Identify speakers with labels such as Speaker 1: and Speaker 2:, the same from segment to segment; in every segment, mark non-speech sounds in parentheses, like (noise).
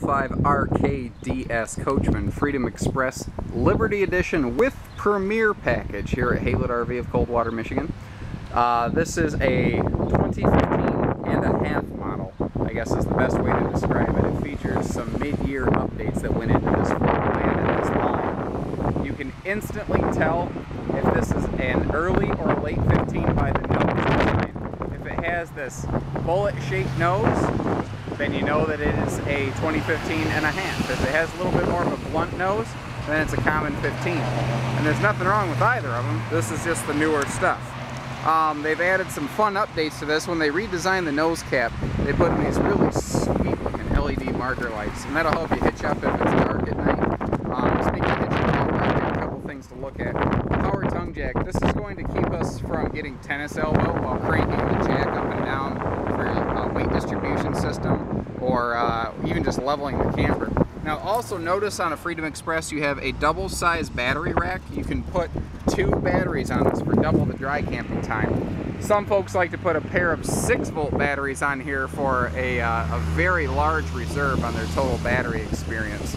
Speaker 1: 505 RKDS Coachmen Freedom Express Liberty Edition with Premier Package here at Haylett RV of Coldwater, Michigan. Uh, this is a 2015 and a half model, I guess is the best way to describe it. It features some mid-year updates that went into this plan and this line. You can instantly tell if this is an early or late 15 by the nose design. If it has this bullet-shaped nose, then you know that it is a 2015 and a half. If it has a little bit more of a blunt nose, then it's a common 15. And there's nothing wrong with either of them. This is just the newer stuff. Um, they've added some fun updates to this. When they redesigned the nose cap, they put in these really sweet looking LED marker lights. And that'll help you hitch up if it's dark at night. Um, speaking of hitching up, a couple things to look at. Power tongue jack. This is going to keep us from getting tennis elbow while cranking the jack up and down for uh, weight distribution system or uh, even just leveling the camper. Now also notice on a Freedom Express you have a double size battery rack. You can put two batteries on this for double the dry camping time. Some folks like to put a pair of 6 volt batteries on here for a, uh, a very large reserve on their total battery experience.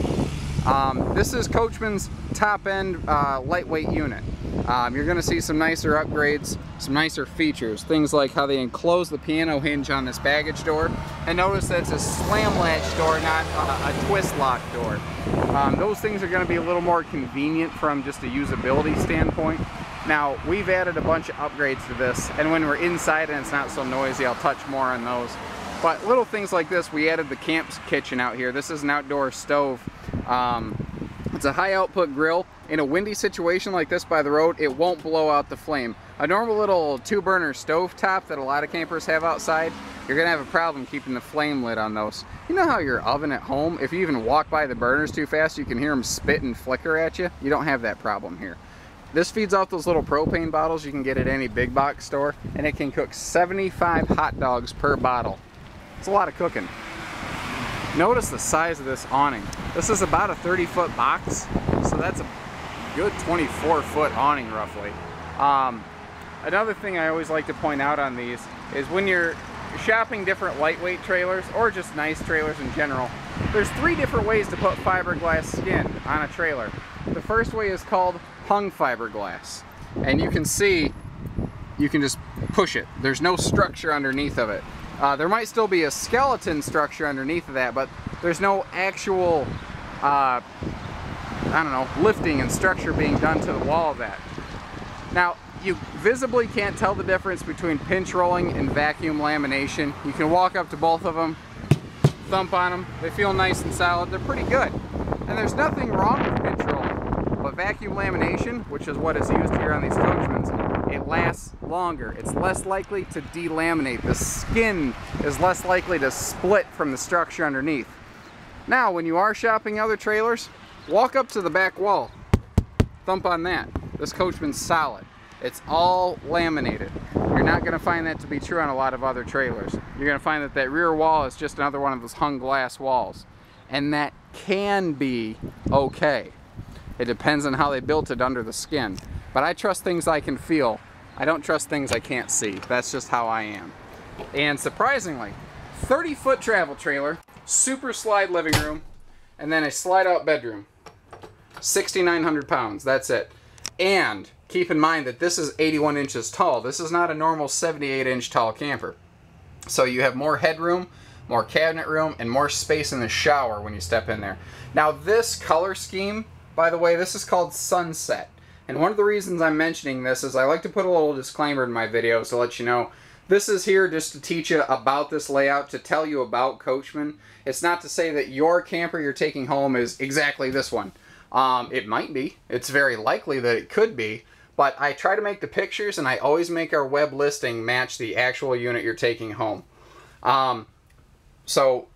Speaker 1: Um, this is Coachmen's top end uh, lightweight unit. Um, you're going to see some nicer upgrades, some nicer features. Things like how they enclose the piano hinge on this baggage door. And notice that it's a slam latch door, not a, a twist lock door. Um, those things are going to be a little more convenient from just a usability standpoint. Now, we've added a bunch of upgrades to this, and when we're inside and it's not so noisy, I'll touch more on those. But little things like this, we added the camp's kitchen out here. This is an outdoor stove. Um, it's a high output grill. In a windy situation like this by the road, it won't blow out the flame. A normal little two burner stove top that a lot of campers have outside, you're gonna have a problem keeping the flame lit on those. You know how your oven at home, if you even walk by the burners too fast, you can hear them spit and flicker at you? You don't have that problem here. This feeds off those little propane bottles you can get at any big box store, and it can cook 75 hot dogs per bottle. It's a lot of cooking. Notice the size of this awning. This is about a 30 foot box, so that's a good 24 foot awning roughly. Um, another thing I always like to point out on these is when you're shopping different lightweight trailers or just nice trailers in general, there's three different ways to put fiberglass skin on a trailer. The first way is called hung fiberglass. And you can see, you can just push it. There's no structure underneath of it. Uh, there might still be a skeleton structure underneath of that, but there's no actual uh, I don't know, lifting and structure being done to the wall of that. Now, you visibly can't tell the difference between pinch rolling and vacuum lamination. You can walk up to both of them, thump on them, they feel nice and solid, they're pretty good. And there's nothing wrong with pinch rolling, but vacuum lamination, which is what is used here on these Coachmans, it lasts longer. It's less likely to delaminate. The skin is less likely to split from the structure underneath. Now, when you are shopping other trailers, Walk up to the back wall, thump on that. This Coachmen's solid. It's all laminated. You're not going to find that to be true on a lot of other trailers. You're going to find that that rear wall is just another one of those hung glass walls. And that can be okay. It depends on how they built it under the skin. But I trust things I can feel. I don't trust things I can't see. That's just how I am. And surprisingly, 30 foot travel trailer, super slide living room, and then a slide out bedroom. 6,900 pounds, that's it. And keep in mind that this is 81 inches tall. This is not a normal 78 inch tall camper. So you have more headroom, more cabinet room, and more space in the shower when you step in there. Now this color scheme, by the way, this is called Sunset. And one of the reasons I'm mentioning this is I like to put a little disclaimer in my videos to let you know this is here just to teach you about this layout, to tell you about Coachmen. It's not to say that your camper you're taking home is exactly this one. Um, it might be. It's very likely that it could be. But I try to make the pictures and I always make our web listing match the actual unit you're taking home. Um, so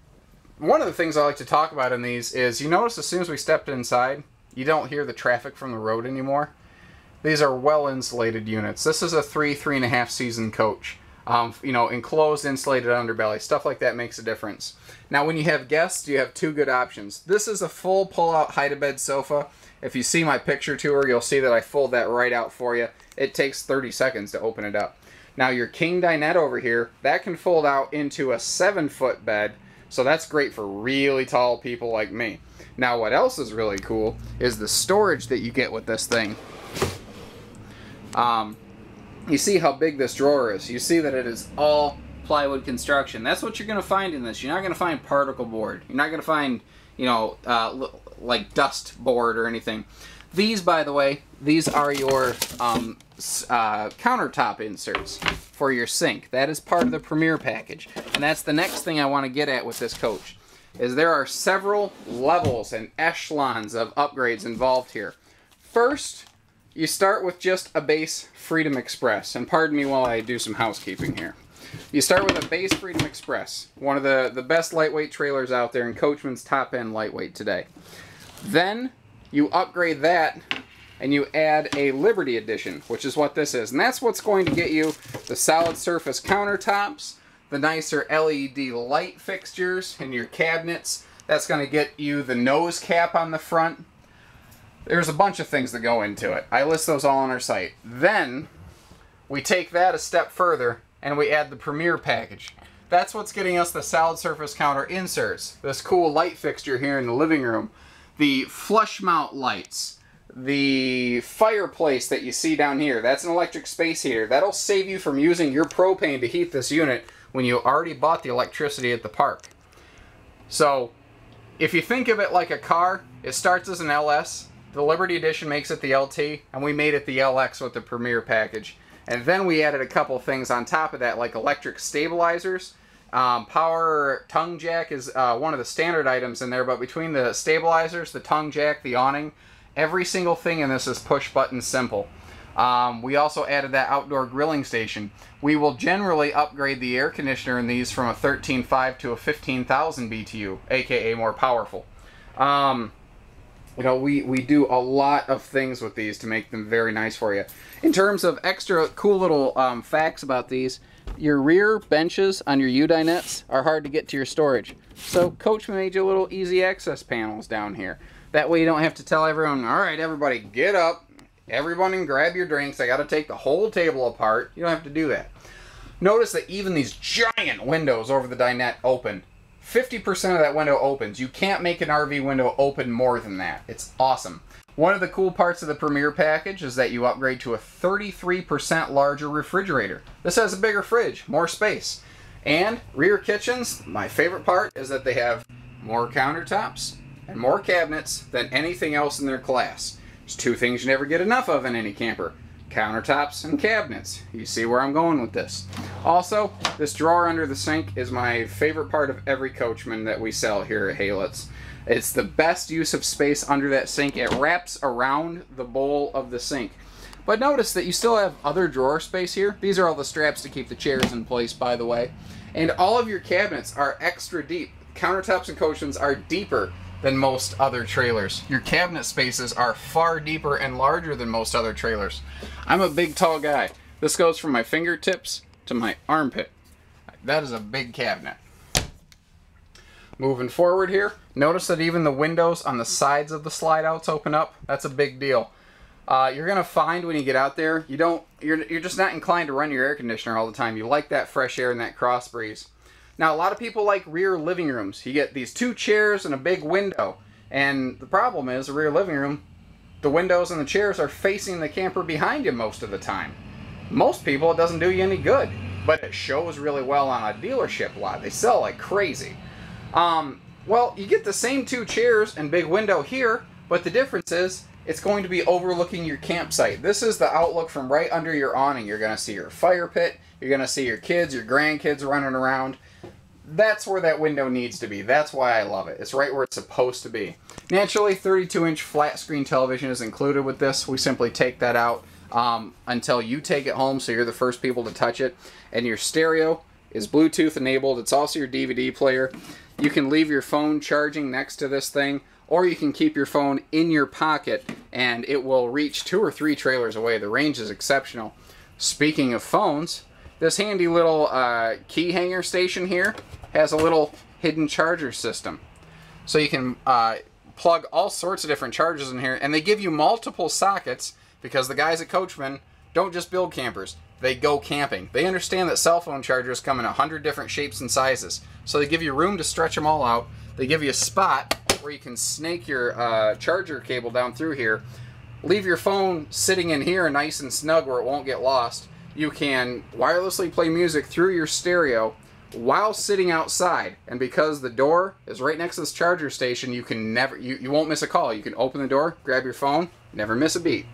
Speaker 1: one of the things I like to talk about in these is you notice as soon as we stepped inside, you don't hear the traffic from the road anymore. These are well insulated units. This is a three, three and a half season coach um, you know, enclosed, insulated underbelly. Stuff like that makes a difference. Now, when you have guests, you have two good options. This is a full pull-out hide-a-bed sofa. If you see my picture tour, you'll see that I fold that right out for you. It takes 30 seconds to open it up. Now, your king dinette over here, that can fold out into a 7-foot bed, So that's great for really tall people like me. Now what else is really cool is the storage that you get with this thing. Um, you see how big this drawer is. You see that it is all plywood construction. That's what you're going to find in this. You're not going to find particle board. You're not going to find, you know, uh, like dust board or anything. These, by the way, these are your um, uh, countertop inserts for your sink. That is part of the Premier package. And that's the next thing I want to get at with this coach, is there are several levels and echelons of upgrades involved here. First, you start with just a base Freedom Express. And pardon me while I do some housekeeping here. You start with a base Freedom Express, one of the, the best lightweight trailers out there and Coachmen's top-end lightweight today. Then you upgrade that and you add a Liberty Edition, which is what this is. And that's what's going to get you the solid surface countertops, the nicer LED light fixtures in your cabinets. That's going to get you the nose cap on the front. There's a bunch of things that go into it. I list those all on our site. Then we take that a step further and we add the Premier package. That's what's getting us the solid surface counter inserts. This cool light fixture here in the living room. The flush mount lights. The fireplace that you see down here. That's an electric space heater. That'll save you from using your propane to heat this unit when you already bought the electricity at the park. So, if you think of it like a car, it starts as an LS. The Liberty Edition makes it the LT, and we made it the LX with the Premier package. And then we added a couple things on top of that, like electric stabilizers. Um, power tongue jack is uh, one of the standard items in there, but between the stabilizers, the tongue jack, the awning, every single thing in this is push button simple. Um, we also added that outdoor grilling station. We will generally upgrade the air conditioner in these from a 13.5 to a 15,000 BTU, aka more powerful. Um, you know, we, we do a lot of things with these to make them very nice for you. In terms of extra cool little um, facts about these, your rear benches on your U-dinettes are hard to get to your storage. So Coachmen made you little easy access panels down here. That way you don't have to tell everyone, all right, everybody get up, everyone and grab your drinks. I got to take the whole table apart. You don't have to do that. Notice that even these giant windows over the dinette open 50% of that window opens. You can't make an RV window open more than that. It's awesome. One of the cool parts of the Premier package is that you upgrade to a 33% larger refrigerator. This has a bigger fridge, more space. And rear kitchens, my favorite part is that they have more countertops and more cabinets than anything else in their class. There's two things you never get enough of in any camper countertops and cabinets. You see where I'm going with this. Also, this drawer under the sink is my favorite part of every Coachmen that we sell here at Haylett's. It's the best use of space under that sink. It wraps around the bowl of the sink. But notice that you still have other drawer space here. These are all the straps to keep the chairs in place, by the way. And all of your cabinets are extra deep. Countertops and Coachmans are deeper than most other trailers. Your cabinet spaces are far deeper and larger than most other trailers. I'm a big tall guy. This goes from my fingertips to my armpit. That is a big cabinet. Moving forward here, notice that even the windows on the sides of the slide outs open up. That's a big deal. Uh, you're gonna find when you get out there, you don't, you're, you're just not inclined to run your air conditioner all the time. You like that fresh air and that cross breeze. Now, a lot of people like rear living rooms. You get these two chairs and a big window. And the problem is, a rear living room, the windows and the chairs are facing the camper behind you most of the time. Most people, it doesn't do you any good. But it shows really well on a dealership lot. They sell like crazy. Um, well, you get the same two chairs and big window here, but the difference is it's going to be overlooking your campsite. This is the outlook from right under your awning. You're going to see your fire pit. You're going to see your kids, your grandkids running around that's where that window needs to be. That's why I love it. It's right where it's supposed to be. Naturally, 32-inch flat screen television is included with this. We simply take that out um, until you take it home, so you're the first people to touch it. And your stereo is Bluetooth enabled. It's also your DVD player. You can leave your phone charging next to this thing, or you can keep your phone in your pocket, and it will reach two or three trailers away. The range is exceptional. Speaking of phones, this handy little uh, key hanger station here has a little hidden charger system. So you can uh, plug all sorts of different chargers in here, and they give you multiple sockets because the guys at Coachmen don't just build campers. they go camping. They understand that cell phone chargers come in a hundred different shapes and sizes. So they give you room to stretch them all out. They give you a spot where you can snake your uh, charger cable down through here. Leave your phone sitting in here nice and snug where it won't get lost. You can wirelessly play music through your stereo while sitting outside. And because the door is right next to this charger station, you can never, you, you won't miss a call. You can open the door, grab your phone, never miss a beat.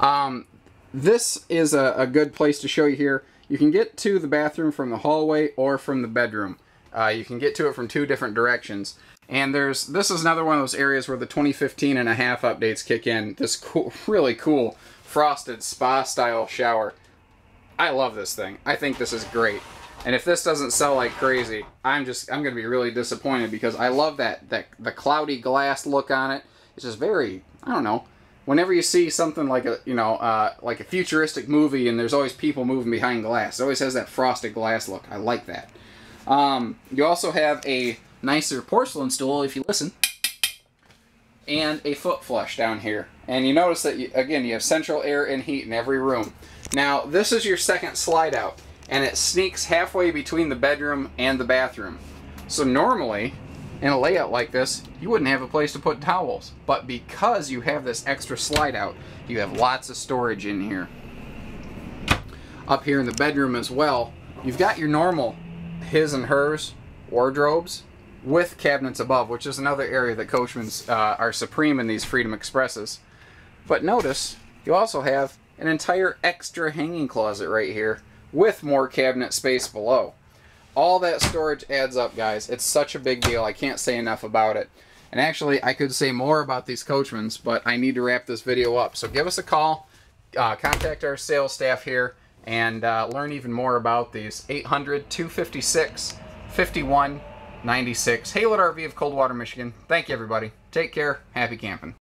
Speaker 1: Um, this is a, a, good place to show you here. You can get to the bathroom from the hallway or from the bedroom. Uh, you can get to it from two different directions. And there's this is another one of those areas where the 2015 and a half updates kick in. This cool, (laughs) really cool frosted spa style shower. I love this thing. I think this is great. And if this doesn't sell like crazy, I'm just I'm gonna be really disappointed because I love that that the cloudy glass look on it. It's just very I don't know. Whenever you see something like a you know uh, like a futuristic movie and there's always people moving behind glass, it always has that frosted glass look. I like that. Um, you also have a nicer porcelain stool if you listen, and a foot flush down here. And you notice that you, again you have central air and heat in every room. Now this is your second slide out and it sneaks halfway between the bedroom and the bathroom. So normally, in a layout like this, you wouldn't have a place to put towels. But because you have this extra slide out, you have lots of storage in here. Up here in the bedroom as well, you've got your normal his and hers wardrobes with cabinets above, which is another area that Coachmans uh, are supreme in these Freedom Expresses. But notice, you also have an entire extra hanging closet right here with more cabinet space below. All that storage adds up, guys. It's such a big deal. I can't say enough about it. And actually, I could say more about these Coachmans, but I need to wrap this video up. So give us a call, uh, contact our sales staff here, and uh, learn even more about these. 800-256-5196. Haylett RV of Coldwater, Michigan. Thank you, everybody. Take care. Happy camping.